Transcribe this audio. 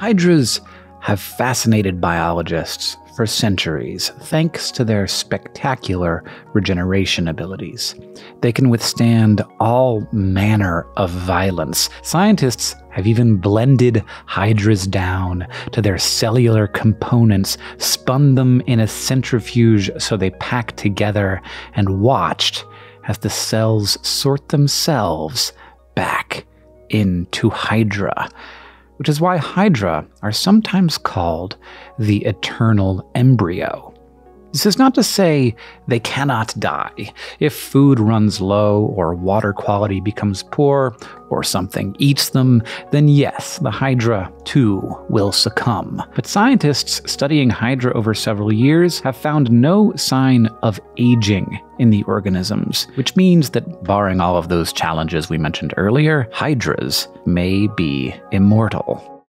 Hydras have fascinated biologists for centuries thanks to their spectacular regeneration abilities. They can withstand all manner of violence. Scientists have even blended hydras down to their cellular components, spun them in a centrifuge so they pack together, and watched as the cells sort themselves back into Hydra which is why Hydra are sometimes called the eternal embryo. This is not to say they cannot die. If food runs low, or water quality becomes poor, or something eats them, then yes, the Hydra too will succumb. But scientists studying Hydra over several years have found no sign of aging in the organisms, which means that, barring all of those challenges we mentioned earlier, Hydras may be immortal.